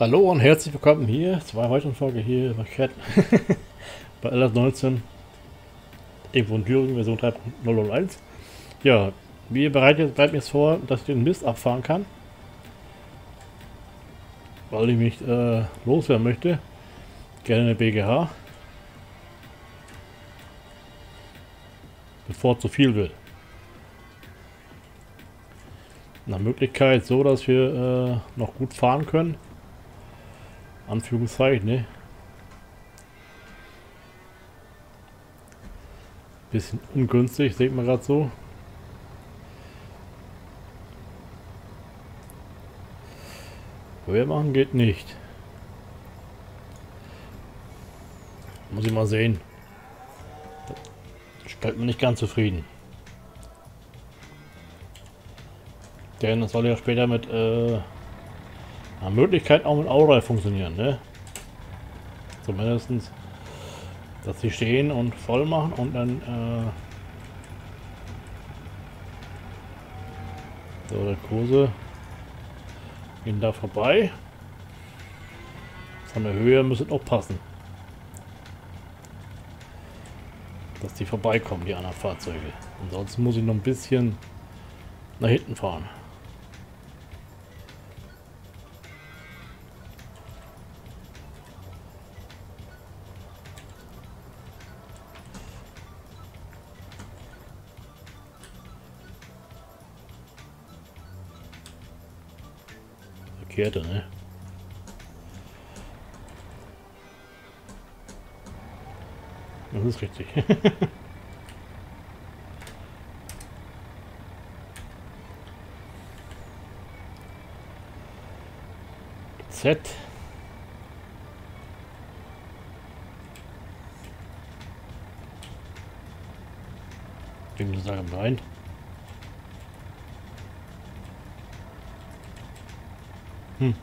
Hallo und herzlich willkommen hier, zwei weiteren Folge hier bei Cat bei LS19 irgendwo in Thüringen Version 3.001 Ja, wir bereiten mir jetzt vor, dass ich den Mist abfahren kann. Weil ich mich äh, loswerden möchte. Gerne eine BGH bevor zu viel wird. Nach Möglichkeit so, dass wir äh, noch gut fahren können Anführungszeichen, ne? Bisschen ungünstig, sieht man gerade so. Höher machen geht nicht. Muss ich mal sehen. Stellt mir nicht ganz zufrieden. Denn das soll ja später mit äh, nach Möglichkeit auch mit Aura funktionieren, ne? Zumindest, dass sie stehen und voll machen und dann, äh So, der Kurse gehen da vorbei. Von der Höhe müssen auch passen. Dass die vorbeikommen, die anderen Fahrzeuge. Ansonsten muss ich noch ein bisschen nach hinten fahren. Verkehrte, ne? Das ist richtig. Z. Ich würde sagen, nein. Hm.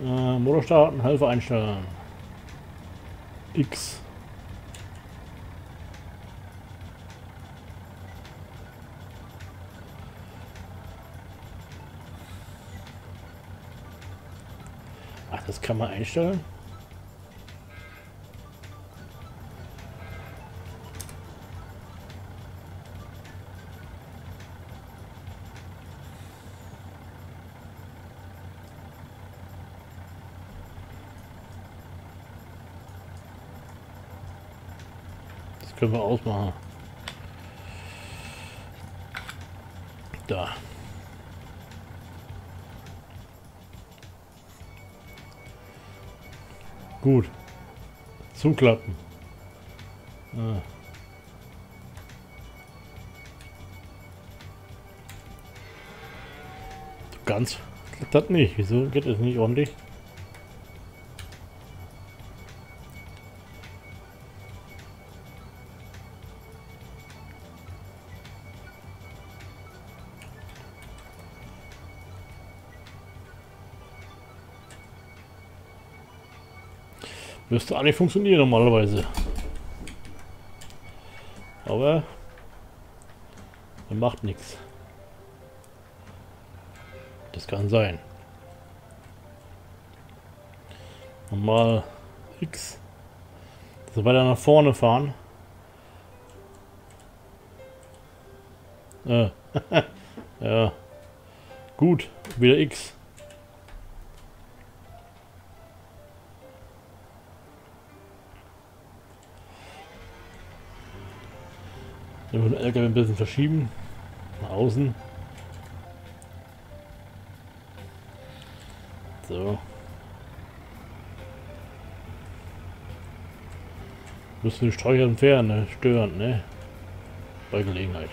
Äh, Motor starten, Helfer einstellen. X. Ach, das kann man einstellen? Können wir ausmachen. Da. Gut. Zuklappen. Ah. Ganz das nicht. Wieso geht es nicht ordentlich? Müsste eigentlich funktionieren normalerweise. Aber er macht nichts. Das kann sein. Normal X. So weiter nach vorne fahren. Äh. ja. Gut, wieder X. Wir müssen den LKW ein bisschen verschieben. Nach außen. So. Müssen die Sträucher entfernen, ne? stören, ne? Bei Gelegenheit.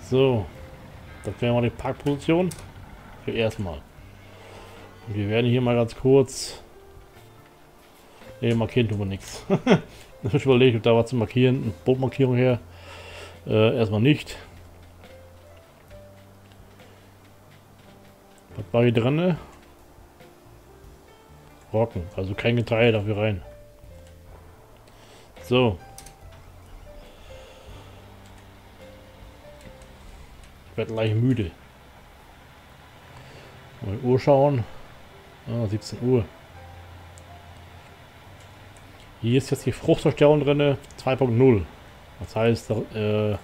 So. Das wäre mal die Parkposition. Für erstmal. Und wir werden hier mal ganz kurz Ne, markieren tun wir nichts. ich habe überlegt, ob da was zu markieren. Eine Bootmarkierung her. Äh, erstmal nicht. Was war hier dran? Ne? Rocken. Also kein Getreide dafür rein. So. Ich werde gleich müde. Mal Uhr schauen. Ah, 17 Uhr. Hier ist jetzt die Fruchtzerstörung drin, 2.0. Das heißt, äh,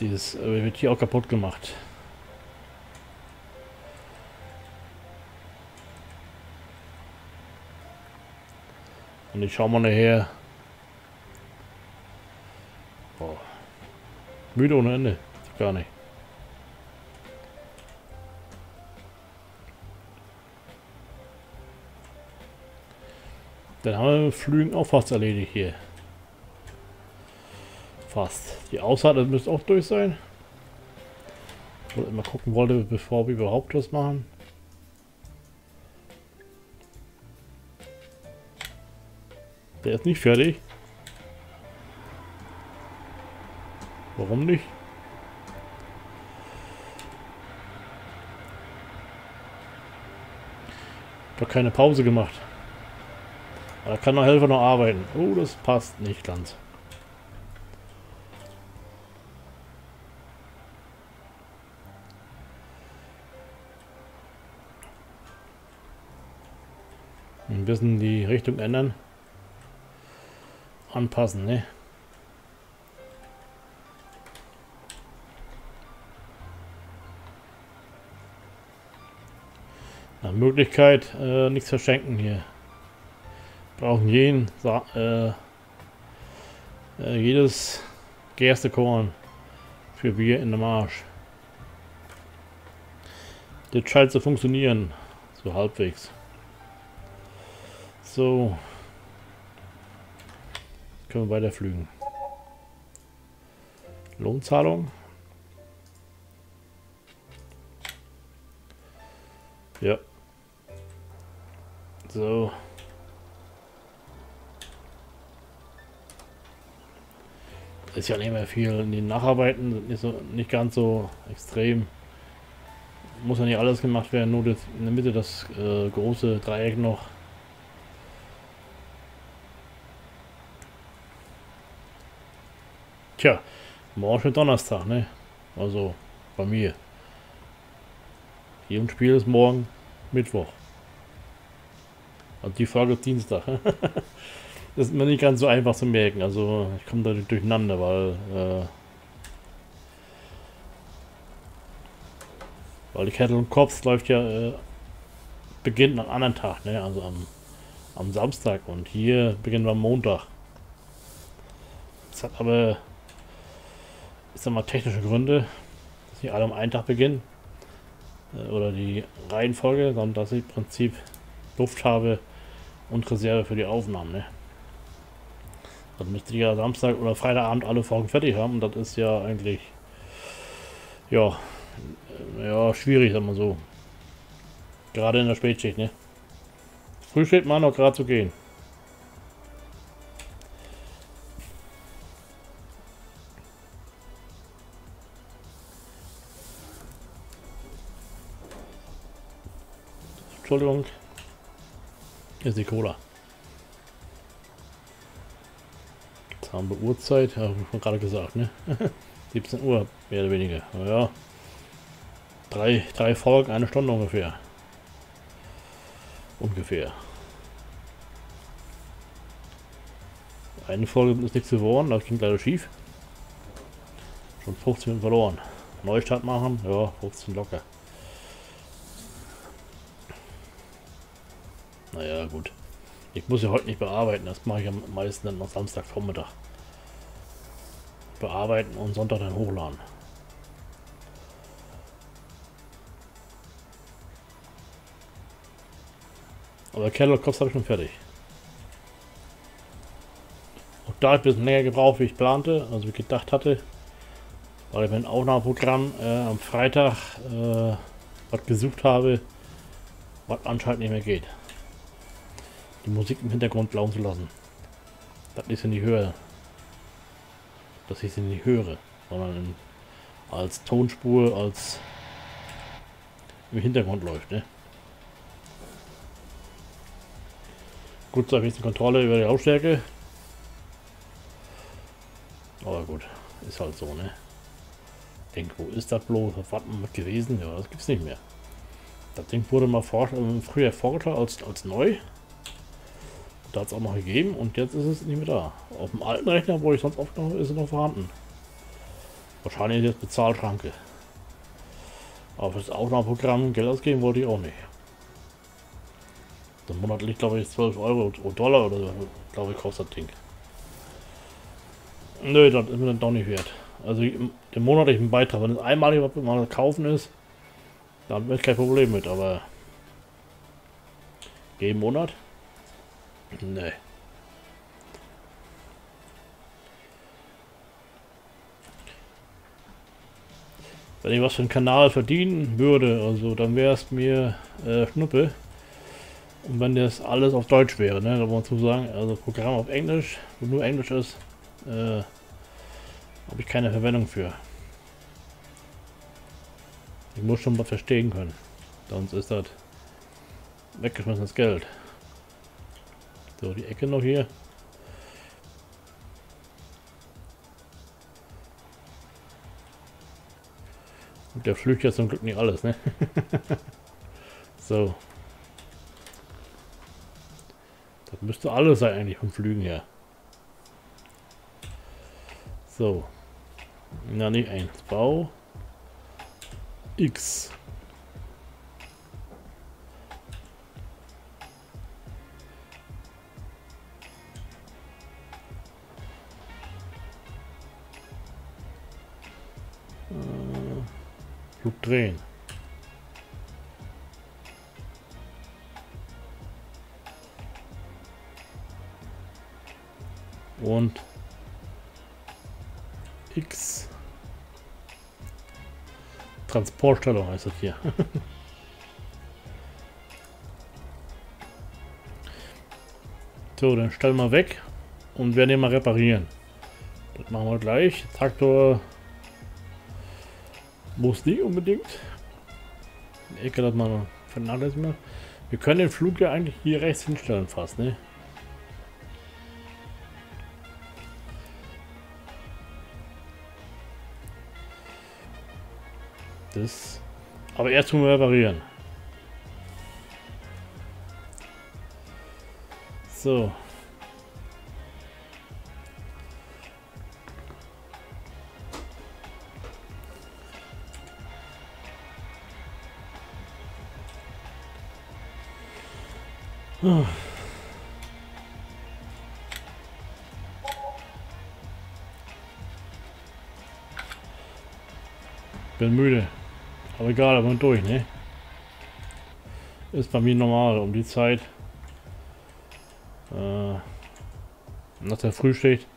dieses äh, wird hier auch kaputt gemacht. Und ich schaue mal nachher. Oh. Müde ohne Ende. Gar nicht. Dann haben wir Flügen auch fast erledigt hier. Fast. Die Aussaat müsste auch durch sein. Ich wollte mal gucken wollte, bevor wir überhaupt was machen. Der ist nicht fertig. Warum nicht? Ich habe keine Pause gemacht. Da kann der Helfer noch arbeiten. Oh, das passt nicht ganz. Ein bisschen die Richtung ändern anpassen, ne? Möglichkeit äh, nichts verschenken hier. Brauchen jeden, äh, äh, jedes Gerstekorn für Bier in der Marsch. Das scheint zu funktionieren. So halbwegs. So können wir weiterflügen. Lohnzahlung. Ja. So. Ist ja nicht mehr viel. Die Nacharbeiten sind nicht, so, nicht ganz so extrem. Muss ja nicht alles gemacht werden, nur das, in der Mitte das äh, große Dreieck noch Tja, morgen ist Donnerstag, ne? Also bei mir. Hier im Spiel ist morgen Mittwoch. Und die Frage Dienstag. das ist mir nicht ganz so einfach zu merken. Also ich komme da durcheinander, weil äh, weil die Kettle und Kops läuft ja äh, beginnt am anderen Tag, ne? Also am, am Samstag und hier beginnen wir am Montag. Das hat aber ich sag mal, technische Gründe, dass nicht alle um einen Tag beginnen. Äh, oder die Reihenfolge, sondern dass ich im Prinzip Luft habe und Reserve für die Aufnahmen. Ne? Dann müsste ich ja Samstag oder Freitagabend alle Folgen fertig haben. Das ist ja eigentlich, ja, ja, schwierig, sagen wir so. Gerade in der Spätschicht, ne? Früh steht man noch gerade zu gehen. Entschuldigung. Hier ist die Cola. Jetzt haben wir Uhrzeit, habe ich gerade gesagt, ne? 17 Uhr, mehr oder weniger. Naja. Drei, drei Folgen, eine Stunde ungefähr. Ungefähr. Eine Folge ist nichts geworden, das ging leider schief. Schon 15 Minuten verloren. Neustart machen, ja, 15 locker. Naja, gut. Ich muss ja heute nicht bearbeiten. Das mache ich am meisten dann noch Samstagvormittag. Bearbeiten und Sonntag dann hochladen. Aber Kettle Cops habe ich schon fertig. Auch da ich ein bisschen länger gebraucht, wie ich plante, also wie ich gedacht hatte. Weil ich mein Aufnahmeprogramm äh, am Freitag äh, was gesucht habe, was anscheinend nicht mehr geht die Musik im Hintergrund laufen zu lassen. Das ist ja nicht höher. Dass ich sie nicht höre, sondern als Tonspur, als im Hintergrund läuft, ne? Gut, so habe ich jetzt Kontrolle über die Lautstärke. Aber gut, ist halt so, ne? Ding. Wo ist das bloß? Was war denn gewesen? Ja, das gibt's nicht mehr. Das Ding wurde mal vor, früher vorgestellt als, als neu. Da hat es auch noch gegeben und jetzt ist es nicht mehr da. Auf dem alten Rechner, wo ich sonst aufgenommen ist es noch vorhanden. Wahrscheinlich jetzt Bezahlschranke. Aber für das Aufnahmeprogramm Geld ausgeben wollte ich auch nicht. Dann monatlich glaube ich 12 Euro oder Dollar oder glaube ich, kostet das Ding. Nö, das ist mir dann doch nicht wert. Also den monatlichen Beitrag, wenn es einmalig mal kaufen ist, dann habe ich kein Problem mit, aber jeden Monat? Nee. Wenn ich was für einen Kanal verdienen würde, also dann wäre es mir äh, Schnuppe. Und wenn das alles auf Deutsch wäre, ne, da muss man sagen, also Programm auf Englisch, wo nur Englisch ist, äh, habe ich keine Verwendung für. Ich muss schon mal verstehen können. Sonst ist das weggeschmissenes Geld. So, die Ecke noch hier. Und der flügt ja zum Glück nicht alles, ne? so. Das müsste alles sein eigentlich vom Flügen her. So. Na, nicht eins. Bau. X. Äh, drehen. Und X. Transportstellung heißt das hier. so, dann stellen wir weg und werden den mal reparieren. Das machen wir gleich. Traktor muss nicht unbedingt. Die Ecke das mal vernachlässigen. Wir können den Flug ja eigentlich hier rechts hinstellen fast, ne? Das. Aber erst wir reparieren. So. Bin müde. Aber egal, aber durch, ne? Ist bei mir normal um die Zeit. Äh, nach der Frühschicht.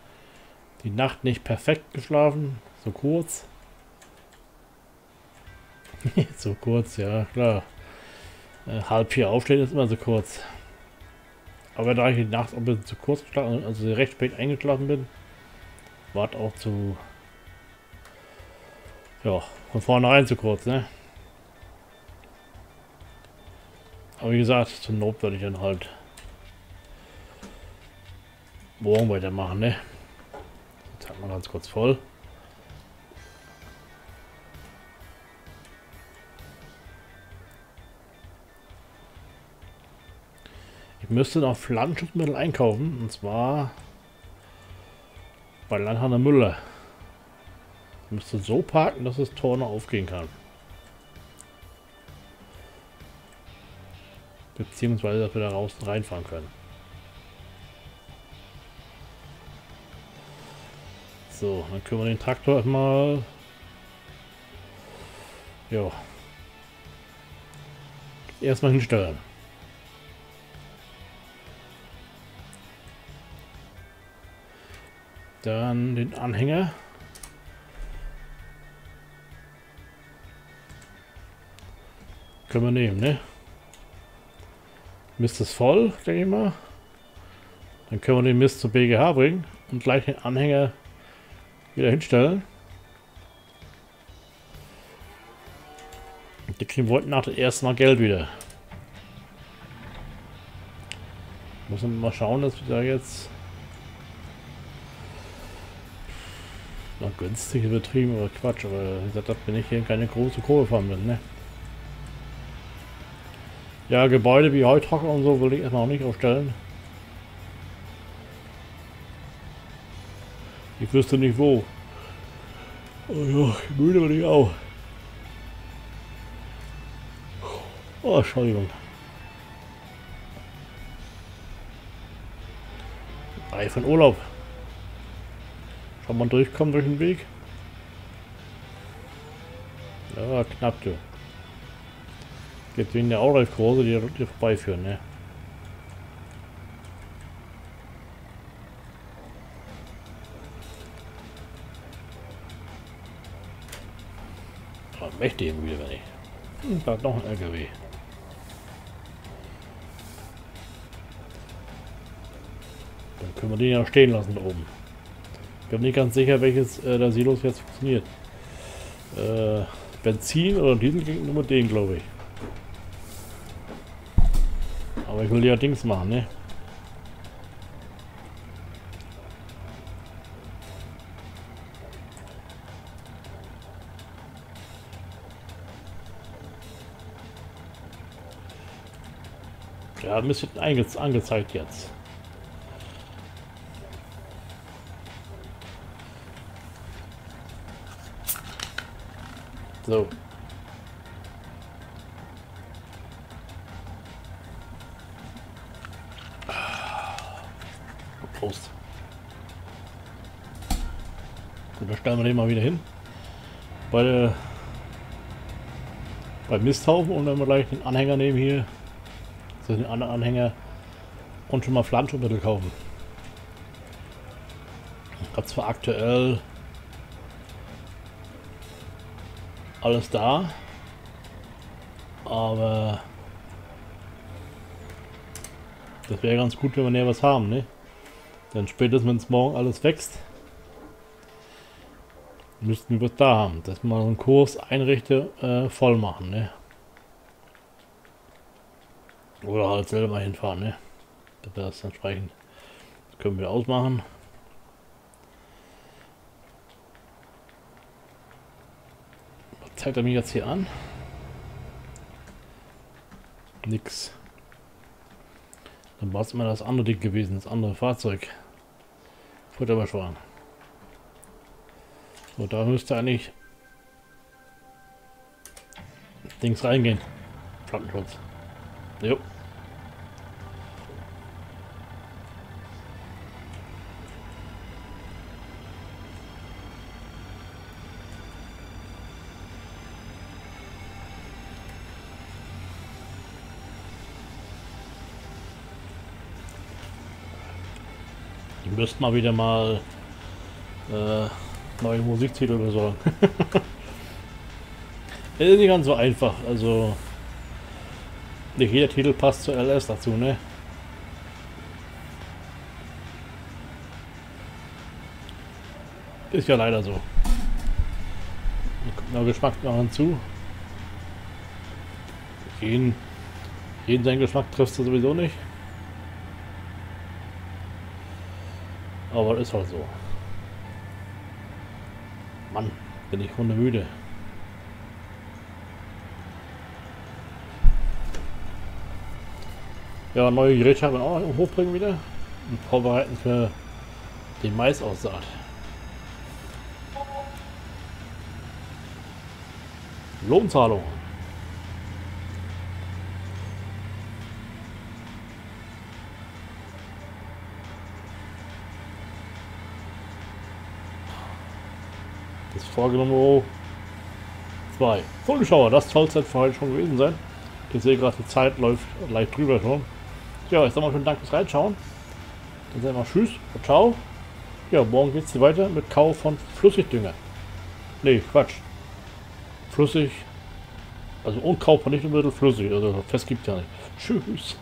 Die Nacht nicht perfekt geschlafen. So kurz. so kurz, ja klar. Äh, halb vier aufstehen ist immer so kurz. Aber da ich die Nacht ein bisschen zu kurz geschlafen, also recht spät eingeschlafen bin, war auch zu ja, von vornherein zu kurz, ne? Aber wie gesagt, zur Not würde ich dann halt morgen weitermachen, ne? Jetzt hat man ganz kurz voll. Ich müsste noch Pflanzenschutzmittel einkaufen, und zwar bei Landhanner Müller. Müsste so parken, dass das Tor noch aufgehen kann. Beziehungsweise, dass wir da raus reinfahren können. So, dann können wir den Traktor erstmal... Ja. Erstmal hinstellen. Dann den Anhänger. Können wir nehmen, ne? Mist ist voll, denke ich mal. Dann können wir den Mist zur BGH bringen und gleich den Anhänger wieder hinstellen. Die kriegen wollten nach dem ersten Mal Geld wieder. Müssen wir mal schauen, dass wir da jetzt Noch günstig übertrieben, aber Quatsch. Aber wie gesagt, bin ich hier keine große Kohlefarm bin, ne? Ja, Gebäude wie Heutrocker und so will ich erstmal auch nicht aufstellen. Ich wüsste nicht wo. Oh ja, müde bin ich auch. Oh, Entschuldigung. Ei von Urlaub. Kann man durchkommen durch den Weg? Ja, knapp, du. Gibt wegen der Auref-Kurse, die hier vorbeiführen, ne? Ah, mächtig wieder, wenn ich. Hm, da noch ein LKW. Dann können wir den ja stehen lassen da oben. Ich bin nicht ganz sicher, welches äh, der Silos jetzt funktioniert. Äh, Benzin oder Diesel ging nur mit den, glaube ich. Aber ich will ja Dings machen, ne? Ja, ein bisschen angezeigt jetzt. So. Prost. Dann stellen wir den mal wieder hin. Bei der beim Misthaufen und wenn wir gleich den Anhänger nehmen hier, also den anderen Anhänger und schon mal Pflanzmittel kaufen. Ich habe zwar aktuell alles da. Aber das wäre ganz gut, wenn wir näher was haben, ne? Denn spätestens, wenn es morgen alles wächst, müssten wir was da haben. Dass man einen Kurs einrichte, äh, voll machen, ne? Oder halt selber hinfahren, ne? Das entsprechend das können wir ausmachen. Zeigt er mich jetzt hier an? Nix. Dann war es immer das andere Ding gewesen, das andere Fahrzeug. Futterbeschwagen. So, da müsste eigentlich Dings reingehen. Plattenschutz. Jo. Die müssten mal wieder mal äh, neue Musiktitel besorgen. ist nicht ganz so einfach. Also nicht jeder Titel passt zu LS dazu, ne? Ist ja leider so. Na, Geschmack noch hinzu. Jeden, jeden seinen Geschmack triffst du sowieso nicht. Aber ist halt so. Mann, bin ich hundemüde. Ja, neue Geräte haben wir auch hochbringen wieder. Und vorbereiten für die Maisaussaat. Lohnzahlung. Das vorgenommen 2. Zuschauer, das soll es heute schon gewesen sein. Ich sehe gerade, die Zeit läuft leicht drüber schon. Ja, ich sag mal schon Dank fürs Reinschauen. Dann sagen wir Tschüss und Ciao. Ja, morgen geht es weiter mit Kauf von Flüssigdünger. Nee, Quatsch. Flüssig. Also und Kauf von nicht Mittel flüssig. Also fest gibt ja nicht. Tschüss.